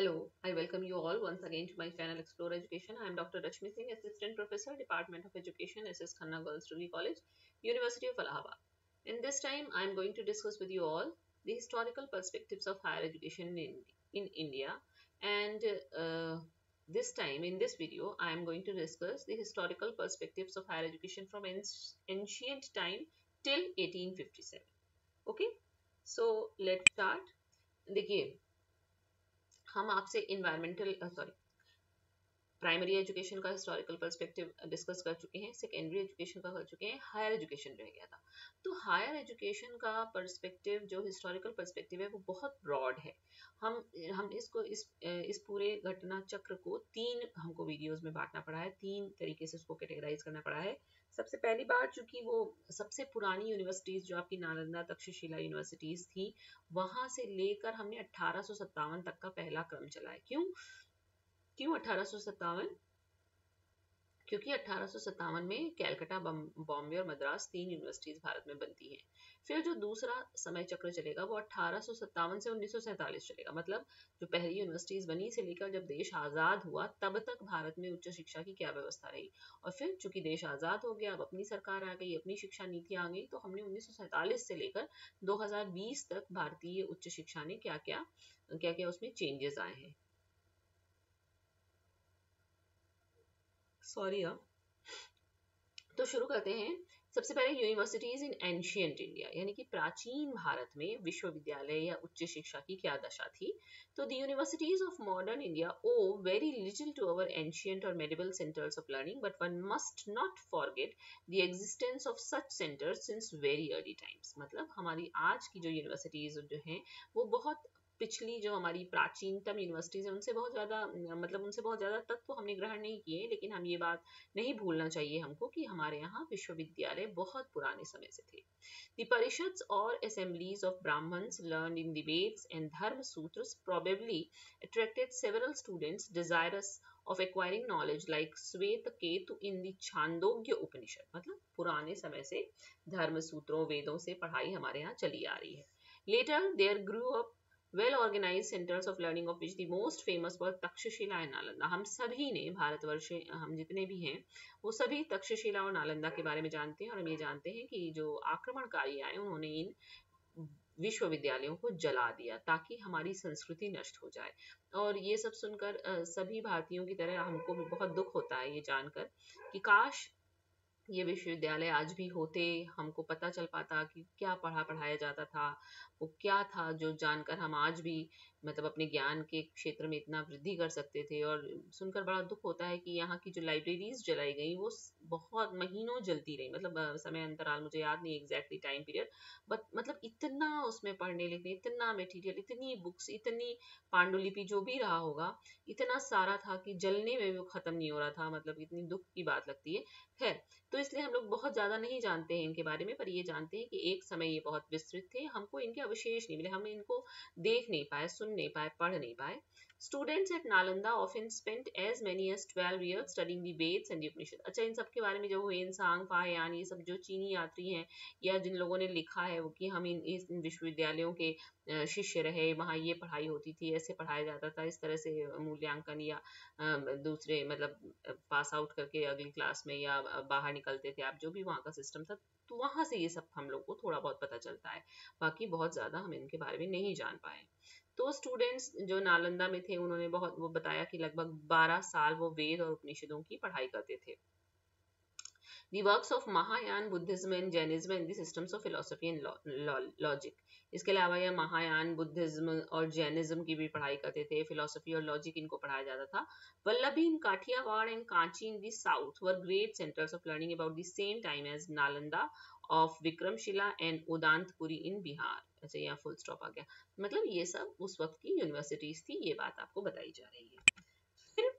Hello, I welcome you all once again to my channel Explore Education. I am Dr. Rashmi Singh, Assistant Professor, Department of Education, SS Khanna Girls Degree College, University of Allahabad. In this time, I am going to discuss with you all the historical perspectives of higher education in, in India. And uh, this time, in this video, I am going to discuss the historical perspectives of higher education from ancient time till 1857. Okay, so let's start the game. हम आपसे environmental sorry primary education का historical perspective discuss कर चुके हैं secondary education का कर चुके हैं हायर एजुकेशन रह गया था। तो हायर एजुकेशन का पर्सपेक्टिव जो हिस्टोरिकल पर्सपेक्टिव है, वो बहुत ब्रॉड है। हम हम इसको, इस इस पूरे घटना चक्र को तीन, हमको वीडियोस में बांटना पड़ा है, तीन तरीके से उसको कैटेगराइज करना पड़ा है। सबसे पहली बार चूँकि वो सबसे पुरानी यूनिवर्सिटीज जो आपकी नालंदा तक्षशिला यूनिवर्सिटीज थी, वहाँ से लेकर हमने अठारह तक का पहला क्रम चला है क्यों? क्यों अठारह क्योंकि अठारह में कैलकटा बॉम्बे और मद्रास तीन यूनिवर्सिटीज भारत में बनती हैं। फिर जो दूसरा समय चक्र चलेगा, वो अठारह से उन्नीस चलेगा। मतलब जो पहली यूनिवर्सिटीज बनी से लेकर जब देश आज़ाद हुआ, तब तक भारत में उच्च शिक्षा की क्या व्यवस्था रही? और फिर चूँकि देश आज़ाद हो गया, अब अपनी सरकार आ गई, अपनी शिक्षा नीति आ गई तो हमने उन्नीस से लेकर 2020 तक भारतीय उच्च शिक्षा ने क्या क्या क्या क्या उसमें चेंजेस आए हैं? सॉरी तो शुरू करते हैं। सबसे पहले यूनिवर्सिटीज इन एंशियंट इंडिया यानी कि प्राचीन भारत में विश्वविद्यालय या उच्च शिक्षा की क्या दशा थी? तो the universities of modern India owe very little to our ancient or medieval centres of learning but one must not forget the existence of such centres since very early times मतलब हमारी आज की जो यूनिवर्सिटीज जो हैं, वो बहुत पिछली जो हमारी प्राचीनतम यूनिवर्सिटीज हैं, उनसे बहुत ज़्यादा मतलब उनसे बहुत ज़्यादा तत्व हमने ग्रहण नहीं किए, लेकिन हम ये बात नहीं भूलना चाहिए हमको कि हमारे यहाँ विश्वविद्यालय बहुत पुराने समय से थे। दिषद और assemblies of Brahmins learn in दिवेद्स and धर्म सूत्र probably attracted several students desirous of acquiring knowledge like श्वेत केतु इन दी छांदोग्य उपनिषद मतलब पुराने समय से धर्म सूत्रों वेदों से पढ़ाई हमारे यहाँ चली आ रही है। Later there grew up well organise centres of learning of which the most famous were Takshashila and Nalanda हम सभी ने भारतवर्ष, हम जितने भी हैं, वो सभी तक्षशिला और नालंदा के बारे में जानते हैं और हम ये जानते हैं कि जो आक्रमणकारी आए, उन्होंने इन विश्वविद्यालयों को जला दिया ताकि हमारी संस्कृति नष्ट हो जाए। और ये सब सुनकर सभी भारतीयों की तरह हमको भी बहुत दुख होता है ये जानकर कि काश ये विश्वविद्यालय आज भी होते हमको पता चल पाता कि क्या पढ़ा पढ़ाया जाता था, वो क्या था जो जानकर हम आज भी मतलब अपने ज्ञान के क्षेत्र में इतना वृद्धि कर सकते थे। और सुनकर बड़ा दुख होता है कि यहाँ की जो लाइब्रेरीज जलाई गई, वो बहुत महीनों जलती रही। मतलब समय अंतराल मुझे याद नहीं एग्जैक्टली टाइम पीरियड बट मतलब इतना उसमें पढ़ने लिखने, इतना मटेरियल इतनी बुक्स इतनी पांडुलिपि जो भी रहा होगा, इतना सारा था कि जलने में भी खत्म नहीं हो रहा था। मतलब इतनी दुख की बात लगती है। खैर तो इसलिए हम लोग बहुत ज़्यादा नहीं जानते हैं इनके बारे में, पर ये जानते हैं कि एक समय ये बहुत विस्तृत थे, हमको इनके अवशेष नहीं मिले, हम इनको देख नहीं पाए, सुन नहीं पाए, पढ़ नहीं पाए। At Nalanda often spent as many as 12 years studying the Veds and the Upanishad. अच्छा इन सब के बारे में जो हुएन सांग फाहयान ये सब जो चीनी यात्री हैं, या जिन लोगों ने लिखा है वो कि हम इन, इस विश्वविद्यालयों के शिष्य रहे, वहाँ ये पढ़ाई होती थी, ऐसे पढ़ाया जाता था, इस तरह से मूल्यांकन या दूसरे मतलब पास आउट करके अगली क्लास में या बाहर निकलते थे, आप जो भी वहाँ का सिस्टम था तो वहाँ से ये सब हम लोग को थोड़ा बहुत पता चलता है बाकी बहुत ज़्यादा हम इनके बारे में नहीं जान पाए तो स्टूडेंट्स जो नालंदा में थे, उन्होंने बहुत वो बताया कि लगभग 12 साल वो वेद और उपनिषदों की पढ़ाई करते थे। The works of Mahayana Buddhism and Jainism and the systems of philosophy and logic. इसके अलावा यह महायान बुद्धिज्म और जैनिज्म की भी पढ़ाई करते थे। फिलोसफी और लॉजिक इनको पढ़ाया जाता था। Vallabhi in Kathiawar and Kanchi in the south were great centres of learning about the same time as Nalanda of Vikramashila and Odantapuri in Bihar अच्छा यहाँ फुल स्टॉप आ गया। मतलब ये सब उस वक्त की यूनिवर्सिटीज थी, ये बात आपको बताई जा रही है। फिर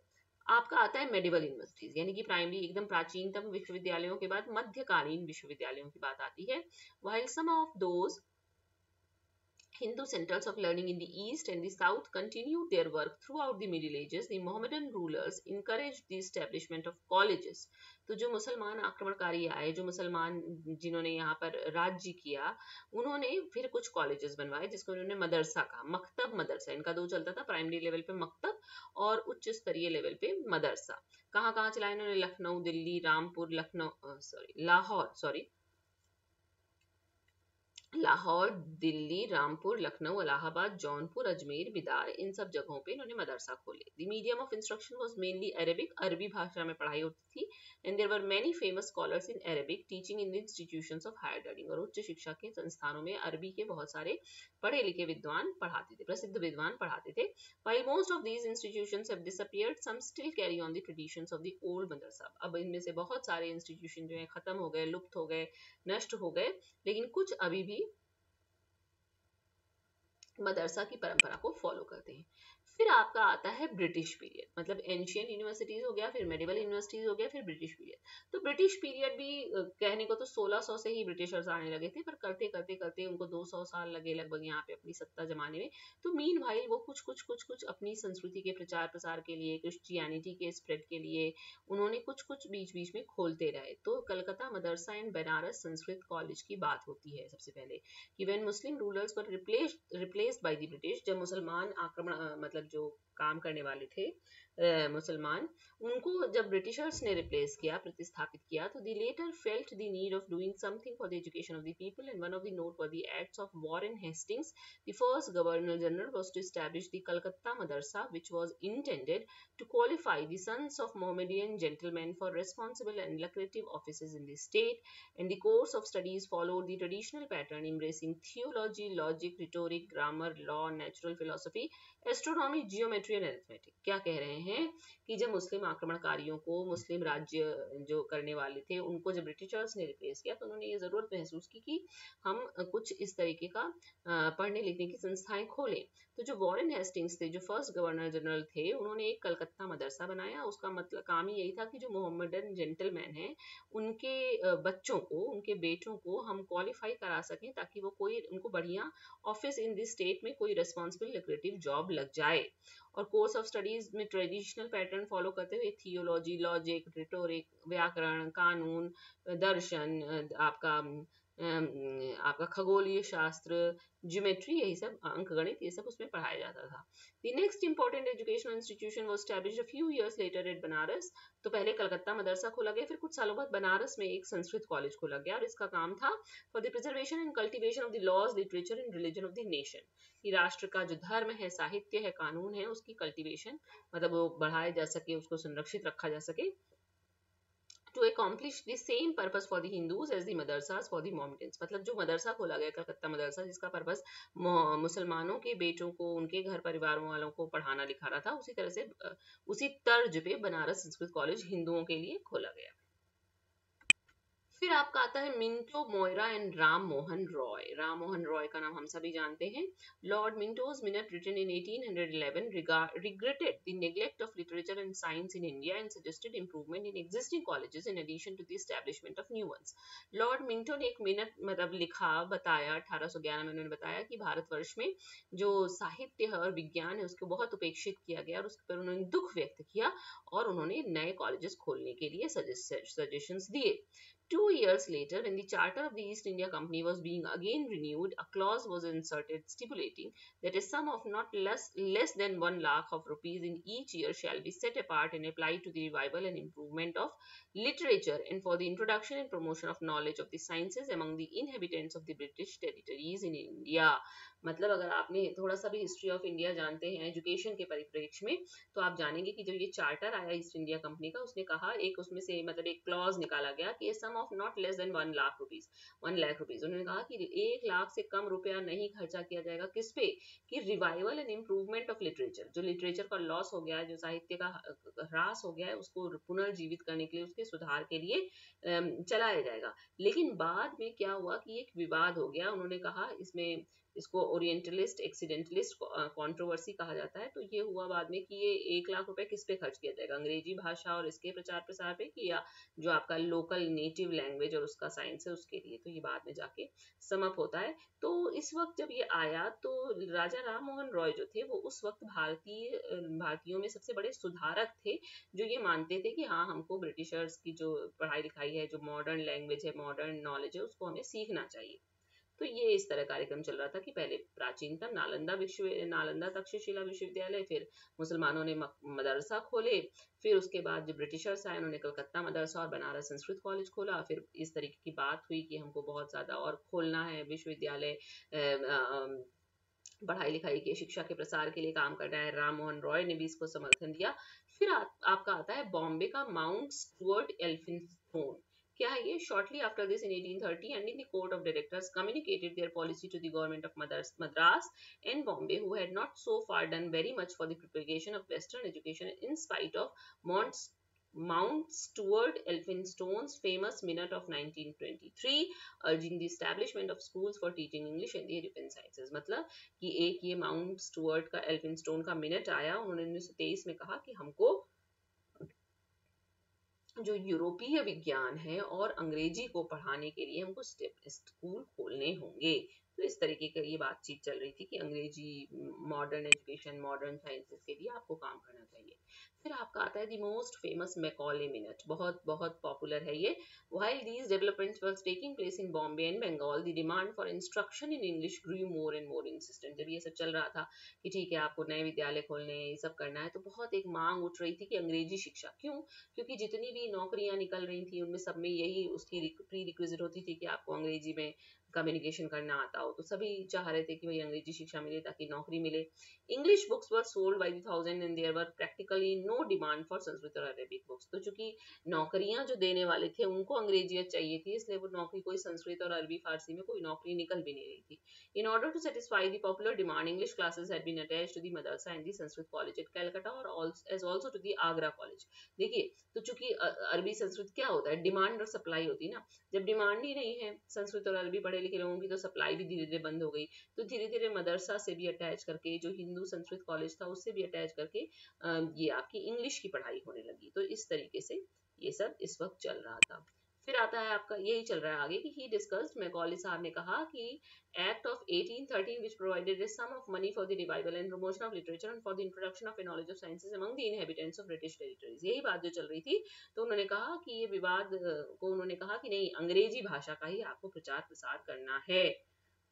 आपका आता है मेडिवल यूनिवर्सिटीज यानी कि प्राइमरी एकदम प्राचीनतम विश्वविद्यालयों के बाद मध्यकालीन विश्वविद्यालयों की बात आती है। While some of those Hindu centers of learning in the east and the south continued their work throughout the Middle Ages. The Mohammedan rulers encouraged the establishment of colleges. तो जो मुसलमान आक्रमणकारी आए, जो मुसलमान जिन्होंने यहाँ पर राज्य किया, उन्होंने फिर कुछ कॉलेजेस बनवाए जिसको उन्होंने मदरसा कहा, मकतब मदरसा इनका दो चलता था प्राइमरी लेवल पे मकतब और उच्च स्तरीय लेवल पे मदरसा कहाँ कहाँ चलाए इन्होंने लखनऊ, दिल्ली, रामपुर, लखनऊ सॉरी लाहौर सॉरी लाहौर, दिल्ली, रामपुर, लखनऊ इलाहाबाद जौनपुर, अजमेर, बिदार, इन सब जगहों पे इन्होंने मदरसा खोले। The medium of instruction was mainly Arabic अरबी भाषा में पढ़ाई होती थी and there were many famous scholars in Arabic teaching in the institutions of higher learning और उच्च शिक्षा के संस्थानों में अरबी के बहुत सारे पढ़े लिखे विद्वान पढ़ाते थे, प्रसिद्ध विद्वान पढ़ाते थे। While most of these institutions have disappeared, some still carry on the traditions of the old madrasa अब इनमें से बहुत सारे इंस्टीट्यूशन जो है खत्म हो गए, लुप्त हो गए, नष्ट हो गए, लेकिन कुछ अभी भी मदरसा की परंपरा को फॉलो करते हैं। फिर आपका आता है ब्रिटिश पीरियड। मतलब एंशियंट यूनिवर्सिटीज हो गया, फिर मेडिवल यूनिवर्सिटीज हो गया, फिर ब्रिटिश पीरियड। तो ब्रिटिश पीरियड भी कहने को तो 1600 से ही ब्रिटिशर्स आने लगे थे, पर करते करते करते उनको 200 साल लगे लगभग यहाँ पे अपनी सत्ता जमाने में। तो मीन भाई वो कुछ कुछ कुछ कुछ अपनी संस्कृति के प्रचार प्रसार के लिए क्रिश्चियनिटी के स्प्रेड के लिए उन्होंने कुछ कुछ बीच बीच में खोलते रहे। तो कलकत्ता, मदरसा एंड बनारस संस्कृत कॉलेज की बात होती है सबसे पहले कि when Muslim rulers were replaced by the British जब मुसलमान आक्रमण मतलब जो काम करने वाले थे मुसलमान। उनको जब ब्रिटिशर्स ने रिप्लेस किया, प्रतिस्थापित किया तो the later felt the need of doing something for the education of the people and one of the note for the acts of Warren Hastings the first governor general was to establish the Calcutta Madrasa which was intended to qualify the sons of Mohammedan gentleman for responsible and lucrative office in the state and the course of studies follow the traditional pattern embracing theology logic rhetoric grammar law natural philosophy astronomy geometry and arithmetic. क्या कह रहे हैं कि जब मुस्लिम आक्रमणकारियों को मुस्लिम राज्य जो करने वाले थे, उनको जब ब्रिटिशर्स ने रिप्लेस किया तो उन्होंने ये ज़रूरत महसूस की कि हम कुछ इस तरीके का पढ़ने लिखने की संस्थाएँ खोलें। तो जो वॉरेन हेस्टिंग्स थे, जो फ़र्स्ट गवर्नर जनरल थे, उन्होंने एक कलकत्ता मदरसा बनाया। उसका मतलब काम ही यही था कि जो मोहम्मदन जेंटलमैन हैं, उनके बच्चों को, उनके बेटों को हम क्वालिफाई करा सकें, ताकि वो कोई, उनको बढ़िया ऑफ़िस इन दिस स्टेट में कोई रिस्पॉन्सिबल जॉब लग जाए। और कोर्स ऑफ़ स्टडीज़ में ट्रेडिशनल पैटर्न फॉलो करते हुए थियोलॉजी लॉजिक रिटोरिक व्याकरण, कानून, दर्शन, आपका आपका खगोलीय शास्त्र ज्योमेट्री यही सब, अंक, गणित, ये सब उसमें पढ़ाया जाता था। The next important educational institution was establish a few years later at Banaras तो पहले कलकत्ता मदरसा खोला गया, फिर कुछ सालों बाद बनारस में एक संस्कृत कॉलेज खोला गया और इसका काम था for the preservation and cultivation of the laws literature and religion of the nation कि राष्ट्र का जो धर्म है, साहित्य है, कानून है, उसकी कल्टिवेशन मतलब वो बढ़ाया जा सके, उसको संरक्षित रखा जा सके। To accomplish the same purpose for the Hindus as the madrasas for the Mohammedans मतलब जो मदरसा खोला गया, कलकत्ता मदरसा, जिसका पर्पज मुसलमानों के बेटों को, उनके घर परिवार वालों को पढ़ाना, लिखाना था, उसी तरह से उसी तर्ज पे बनारस संस्कृत कॉलेज हिंदुओं के लिए खोला गया। फिर आपका आता है Minto Moira and Ram Mohan Roy. Ram Mohan Roy का नाम हम सभी जानते हैं। Lord Minto's, minute written in 1811 regretted the neglect of literature and science in India and suggested improvement in existing colleges in addition to the establishment of new ones. Lord Minto ने एक minute मतलब लिखा, बताया 1811 में उन्होंने बताया कि भारतवर्ष में जो साहित्य है और विज्ञान है उसको बहुत उपेक्षित किया गया और उस पर उन्होंने दुख व्यक्त किया और उन्होंने नए कॉलेजेस खोलने के लिए सजेशंस दिए। Two years later, when the charter of the East India Company was being again renewed, a clause was inserted stipulating that a sum of not less, less than one lakh of rupees in each year shall be set apart and applied to the revival and improvement of literature and for the introduction and promotion of knowledge of the sciences among the inhabitants of the British territories in India. मतलब अगर आपने थोड़ा सा भी history of India जानते हैं education के परिप्रेक्ष्य में तो आप जानेंगे कि जब ये चार्टर आया ईस्ट इंडिया कंपनी का उसने कहा एक उसमें से मतलब एक क्लॉज निकाला गया कि sum of not less than one lakh rupees one lakh rupees उन्होंने कहा कि एक लाख से कम रुपया नहीं खर्चा किया जाएगा। किस पे? कि revival and improvement of literature जो लिटरेचर का लॉस हो गया है जो साहित्य का ह्रास हो गया है, उसको पुनर्जीवित करने के लिए, उसके सुधार के लिए चलाया जाएगा। लेकिन बाद में क्या हुआ कि एक विवाद हो गया। उन्होंने कहा इसमें इसको ओरिएंटलिस्ट एक्सीडेंटलिस्ट कंट्रोवर्सी कहा जाता है। तो ये हुआ बाद में कि ये एक लाख रुपए किस पे खर्च किया जाएगा? अंग्रेज़ी भाषा और इसके प्रचार प्रसार पे कि या जो आपका लोकल नेटिव लैंग्वेज और उसका साइंस है उसके लिए? तो ये बाद में जाके समअप होता है। तो इस वक्त जब ये आया तो राजा राम मोहन रॉय जो थे वो उस वक्त भारतीय भारतीयों में सबसे बड़े सुधारक थे, जो ये मानते थे कि हाँ हमको ब्रिटिशर्स की जो पढ़ाई लिखाई है, जो मॉडर्न लैंग्वेज है मॉडर्न नॉलेज है, उसको हमें सीखना चाहिए। तो ये इस तरह कार्यक्रम चल रहा था कि पहले प्राचीनतम नालंदा विश्व नालंदा तक्षशिला विश्वविद्यालय फिर मुसलमानों ने मदरसा खोले फिर उसके बाद जो ब्रिटिशर्स आए उन्होंने कलकत्ता मदरसा और बनारस संस्कृत कॉलेज खोला फिर इस तरीके की बात हुई कि हमको बहुत ज़्यादा और खोलना है विश्वविद्यालय पढ़ाई लिखाई के शिक्षा के प्रसार के लिए काम करना है। राम मोहन रॉय ने भी इसको समर्थन दिया। फिर आ, आपका आता है बॉम्बे का माउंट स्टुअर्ट एल्फिन क्या है ये shortly after this in 1830 and in the court of directors communicated their policy to the government of Madras Madras and Bombay who had not so far done very much for the propagation of western education in spite of Mount Mount Stuart Elphinstone's famous minute of 1923 urging the establishment of schools for teaching English and the European sciences मतलब कि एक ये mount Stuart का एल्फिनस्टोन का minute आया उन्होंने उन्नीस सौ तेईस में कहा कि हमको जो यूरोपीय विज्ञान है और अंग्रेज़ी को पढ़ाने के लिए हमको स्कूल खोलने होंगे। तो इस तरीके की ये बातचीत चल रही थी कि अंग्रेज़ी मॉडर्न एजुकेशन मॉडर्न साइंसेस के लिए आपको काम करना चाहिए। फिर आपका आता है the most famous Macaulay minute बहुत बहुत पॉपुलर है ये। While these developments was taking place in Bombay and Bengal the demand for instruction in English grew more and more insistent जब ये सब चल रहा था कि ठीक है, आपको नए विद्यालय खोलने ये सब करना है तो बहुत एक मांग उठ रही थी कि अंग्रेज़ी शिक्षा। क्यों? क्योंकि जितनी भी नौकरियाँ निकल रही थी, उनमें सब में यही उसकी प्री रिक्विजिट होती थी कि आपको अंग्रेज़ी में कम्युनिकेशन करना आता हो तो सभी चाह रहे थे कि भाई अंग्रेज़ी शिक्षा मिले ताकि नौकरी मिले। English books were sold by thousand and there were practically no demand for Sanskrit or Arabic books तो चूँकि नौकरियाँ जो देने वाले थे, उनको अंग्रेजियत चाहिए थी, इसलिए वो नौकरी, कोई संस्कृत और अरबी, फारसी में कोई नौकरी निकल भी नहीं रही थी। In order to satisfy the popular demand English classes had been to Madrasa and the Sanskrit college at Calcutta or as also to the Agra college देखिए तो चूँकि अरबी, संस्कृत क्या होता है? डिमांड और सप्लाई होती है ना। जब डिमांड ही नहीं है, संस्कृत और अरबी पढ़े लिखे लोगों की तो सप्लाई भी धीरे धीरे बंद हो गई। तो धीरे धीरे मदरसा से भी अटैच करके, जो हिंदू संस्कृत कॉलेज था, उससे भी अटैच करके ये आपकी इंग्लिश की पढ़ाई होने लगी। तो इस तरीके से ये सब इस वक्त चल रहा था। फिर आता है आपका, यही चल रहा है आगे कि ही डिस्कस्ड मैकॉली साहब ने कहा कि act of 1813 which provided a sum of money for the revival and promotion of literature and for the introduction of knowledge of sciences among the inhabitants of British territories यही बात जो चल रही थी तो उन्होंने कहा कि ये विवाद, को उन्होंने कहा कि नहीं, अंग्रेज़ी भाषा का ही आपको प्रचार प्रसार करना है।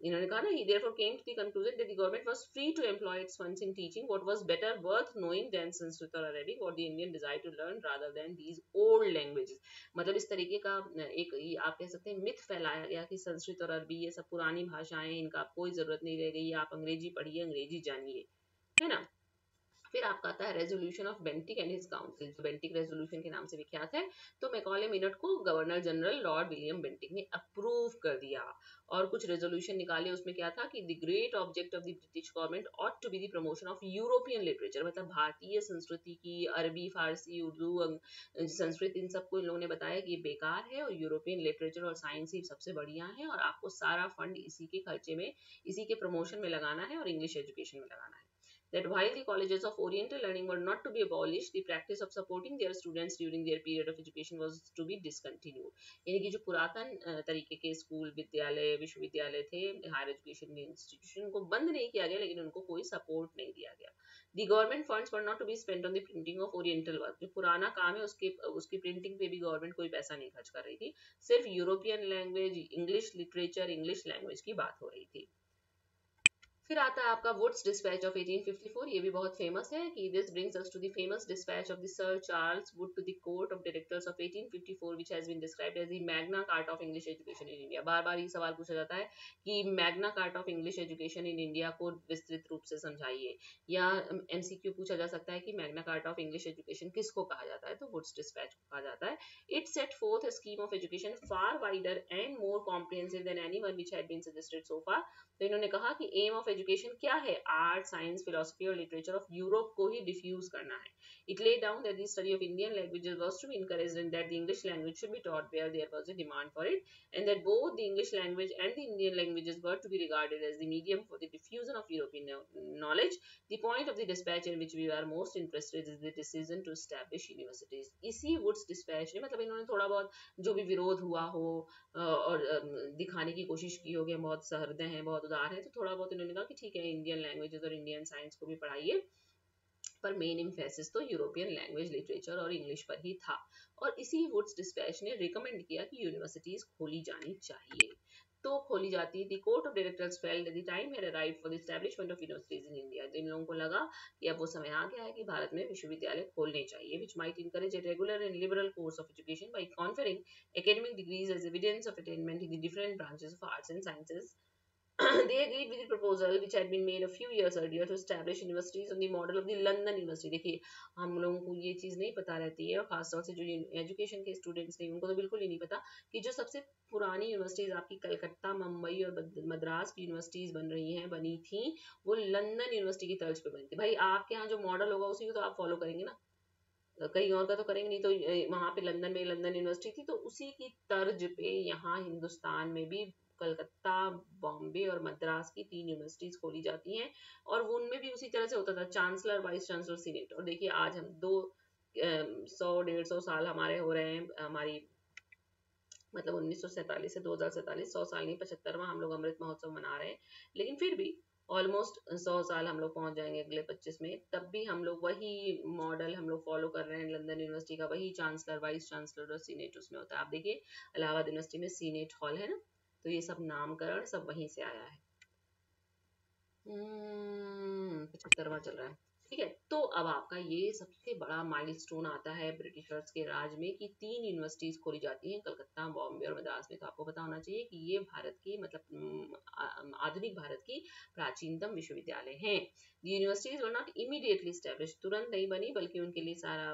इन्होंने कहा ना he therefore came to the conclusion that the government was free to employ its funds in teaching what was better worth knowing than Sanskrit or Arabic what the Indian desire to learn rather than these old languages मतलब इस तरीके का, एक आप कह सकते हैं myth फैलाया गया कि संस्कृत और अरबी ये सब पुरानी भाषाएँ इनका कोई ज़रूरत नहीं रह गई, आप अंग्रेज़ी पढ़िए, अंग्रेज़ी जानिए। है ना? फिर आपका आता है resolution of Bentinck and his council जो बेंटिक रेजोल्यूशन के नाम से विख्यात है तो मैकॉले मिनट को governor general Lord William Bentinck ने अप्रूव कर दिया। और कुछ रेजोल्यूशन निकाले, उसमें क्या था कि the great object of the British government ought to be the promotion of European literature मतलब भारतीय संस्कृति की, अरबी, फारसी, उर्दू संस्कृत, इन सबको इन लोगों ने बताया कि ये बेकार है और यूरोपियन लिटरेचर और साइंस ही सबसे बढ़िया है और आपको सारा फंड इसी के खर्चे में, इसी के प्रमोशन में लगाना है और इंग्लिश एजुकेशन में लगाना है। That while the colleges of Oriental learning were not to be abolished, the practice of supporting their students during their period of education was to be discontinued. यानी कि जो पुरातन तरीके के स्कूल विद्यालय विश्वविद्यालय थे हायर एजुकेशन इंस्टीट्यूशन को बंद नहीं किया गया लेकिन उनको कोई सपोर्ट नहीं दिया गया। The government funds were not to be spend on the printing of oriental work जो पुराना काम है उसके उसकी प्रिंटिंग पे भी गवर्नमेंट कोई पैसा नहीं खर्च कर रही थी। सिर्फ़ European language English literature English language की बात हो रही थी। फिर आता है आपका वुड्स डिस्पैच ऑफ़ 1854 ये भी बहुत फ़ेमस है कि this brings us to the famous dispatch of the Sir Charles Wood to the court of directors of 1854 which has been described as the Magna Carta of English education in India बार-बार ये सवाल पूछा जाता है कि Magna Carta of English education in India को विस्तृत रूप से समझाइए, या एमसीक्यू पूछा जा सकता है कि Magna Carta of English education किसको कहा जाता है तो वुड्स डिस्पैच को कहा जाता है। It set forth scheme of education far wider and more comprehensive than anyone which had been suggested so far तो इन्होंने कहा कि एम ऑफ़ एजुकेशन क्या है? आर्ट साइंस फिलोसफी और लिटरेचर ऑफ़ यूरोप को ही डिफ्यूज करना है। It lay down that the study of Indian languages was to be encourage that the English language should be taught where there was a demand for it and that both the English language and the Indian languages were to be regarded as the medium for the diffusion of European knowledge the point of the dispatch in which we are most interested is the decision to establish universities इसी Wood's dispatch ने मतलब इन्होंने थोड़ा बहुत जो भी विरोध हुआ हो और दिखाने की कोशिश की होगी बहुत सहृदय हैं, बहुत उदार हैं तो थोड़ा बहुत इन्होंने कहा कि ठीक है इंडियन लैंग्वेजेस और इंडियन साइंस को भी पढ़ाइए, पर मेन इम्फेसिस तो यूरोपियन लैंग्वेज लिटरेचर और इंग्लिश पर ही था। और इसी वुड्स डिस्पैच ने रिकमेंड किया कि यूनिवर्सिटीज खोली जानी चाहिए। तो खोली जाती थी court of directors felt the time had arrived for the establishment of universities in India इन लोगों को लगा कि अब वो समय आ गया है कि भारत में विश्वविद्यालय खोलने चाहिए which might encourage a regular and liberal course of education by conferring academic degrees as evidence of attainment in the different branches of arts and sciences they agreed with the proposal which had been made a few years earlier to establish universities on the model of the London University. देखिए, हम लोगों को ये चीज़ नहीं पता रहती है और खासतौर से जो एजुकेशन के स्टूडेंट्स नहीं, उनको तो बिल्कुल ही नहीं पता कि जो सबसे पुरानी यूनिवर्सिटीज़ आपकी कलकत्ता, मुंबई और मद्रास की यूनिवर्सिटीज़ बन रही हैं, बनी थी, वो लंदन यूनिवर्सिटी की तर्ज पे बनी थी भाई, आपके यहाँ जो मॉडल होगा, उसी को तो आप फॉलो करेंगे ना कहीं और का तो करेंगे नहीं तो वहाँ पे लंदन में लंदन यूनिवर्सिटी थी तो उसी की तर्ज पे यहाँ हिंदुस्तान में भी कलकत्ता, बॉम्बे और मद्रास की तीन यूनिवर्सिटीज खोली जाती हैं और वो उनमें भी उसी तरह से होता था चांसलर वाइस चांसलर सीनेट और देखिए, आज हम दो सौ, डेढ़ सौ साल हमारे हो रहे हैं, हमारी मतलब उन्नीस से दो हज़ार सौ साल नहीं, पचहत्तरवा हम लोग अमृत महोत्सव मना रहे हैं। लेकिन फिर भी ऑलमोस्ट सौ साल हम लोग पहुँच जाएँगे अगले पच्चीस में। तब भी हम लोग वही मॉडल हम लोग फॉलो कर रहे हैं लंदन यूनिवर्सिटी का, वही चांसलर वाइस चांसलर और सीनेट उसमें होता है। आप देखिए, इलाहाबाद यूनिवर्सिटी में सीनेट हॉल है ना? तो ये सब नामकरण सब वहीं से आया है। हम्म, पचहत्तरवा चल रहा है। ठीक है तो अब आपका ये सबसे बड़ा माइलस्टोन आता है ब्रिटिशर्स के राज में कि तीन यूनिवर्सिटीज खोली जाती हैं, कलकत्ता, बॉम्बे और मद्रास में। तो आपको पता होना चाहिए कि ये भारत की मतलब आधुनिक भारत की प्राचीनतम विश्वविद्यालय हैं। Universities were not immediately establish तुरंत नहीं बनी, बल्कि उनके लिए सारा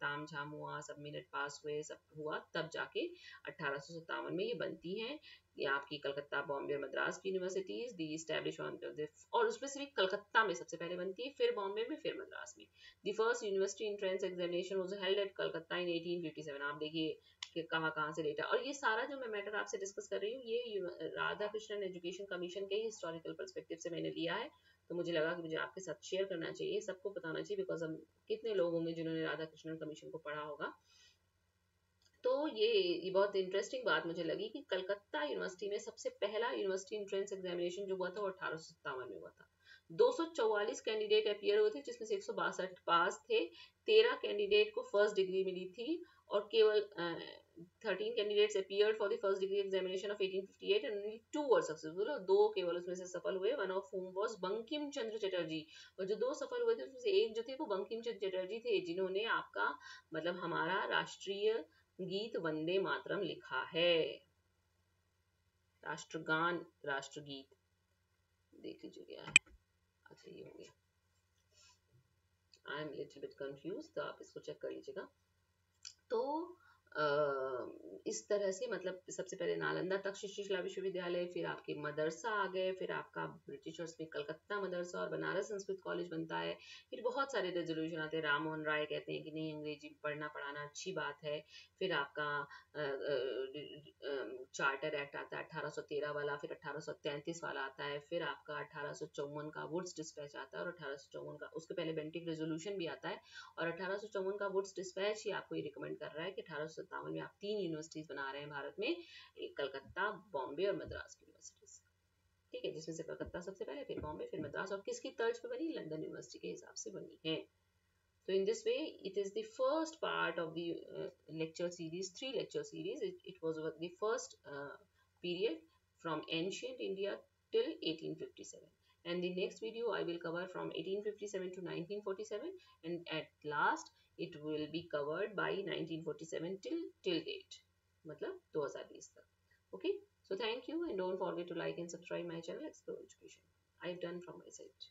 ताम झाम हुआ, सब मिनट पास हुए, सब हुआ, तब जाके अठारह में ये बनती हैं। आपकी कलकत्ता, बॉम्बे और मद्रास की यूनिवर्सिटीज दी स्टैब्लिश और उसमें सिर्फ़ कलकत्ता में सबसे पहले बनती है, फिर बॉम्बे में फिर मद्रास में। The first university entrance examination was held at Calcutta in 1857 आप देखिए कि कहाँ कहाँ से डेटा और ये सारा जो मैं मैटर आपसे डिस्कस कर रही हूँ, ये राधा कृष्णन एजुकेशन कमीशन के हिस्टोरिकल परस्पेक्टिव से मैंने लिया है। तो मुझे लगा कि मुझे आपके साथ शेयर करना चाहिए, सबको बताना चाहिए बिकॉज़ हम कितने लोग होंगे जिन्होंने राधा कृष्णन कमीशन को पढ़ा होगा। तो ये ये बहुत इंटरेस्टिंग बात मुझे लगी कि कलकत्ता यूनिवर्सिटी में सबसे पहला यूनिवर्सिटी एंट्रेंस एग्जामिनेशन जो हुआ था, वो अठारह में हुआ था। 244 कैंडिडेट अपियर हुए थे, जिसमें से एक सौ बासठ पास थे। तेरह कैंडिडेट को फ़र्स्ट डिग्री मिली थी और केवल thirteen candidates appeared for the first degree examination of 1858 and only two were successful और दो केवल उसमें से सफल हुए one of whom was Bankim Chandra Chatterjee. और जो दो सफल हुए थे, उसमें से एक जो थे, वो बंकिम चंद्र चटर्जी थे, जिन्होंने आपका मतलब हमारा राष्ट्रीय गीत वंदे मातरम लिखा है। राष्ट्रगान, राष्ट्रगीत। देख लीजिए क्या है। अच्छा ये हो गया I am little bit confuse तो आप इसको चेक कर लीजिएगा। तो इस तरह से मतलब सबसे पहले नालंदा तक शिला विश्वविद्यालय, फिर आपके मदरसा आ गए, फिर आपका ब्रिटिशर्स में कलकत्ता मदरसा और बनारस संस्कृत कॉलेज बनता है। फिर बहुत सारे रेजोल्यूशन आते हैं। राम मोहन राय कहते हैं कि नहीं, अंग्रेज़ी पढ़ना पढ़ाना अच्छी बात है। फिर आपका चार्टर एक्ट आता है, अठारह सौ तेरह वाला, फिर अठारह सौ तैंतीस वाला आता है। फिर आपका अठारह सौ चौवन का वुड्स डिस्पैच आता है और अठारह सौ चौवन का, उसके पहले बेंटिक रेजोल्यूशन भी आता है। और अठारह सौ चौवन का वुड्स डिस्पैच ही आपको ये रिकमेंड कर रहा है कि अठारह सत्तावन में आप तीन यूनिवर्सिटीज बना रहे हैं भारत में कलकत्ता बॉम्बे और मद्रास की यूनिवर्सिटीज ठीक है जिसमें से कलकत्ता सबसे पहले फिर बॉम्बे फिर मद्रास और किसकी तर्ज पे बनी लंदन यूनिवर्सिटी के हिसाब से बनी है way, it is the first part of the uh, lecture series, three lecture series. It, it was the first uh, period from ancient India till 1857. And the next video I will cover from 1857 to 1947 and at last it will be covered by 1947 till till date मतलब 2020 तक okay so thank you and don't forget to like and subscribe my channel explore education i've done from my side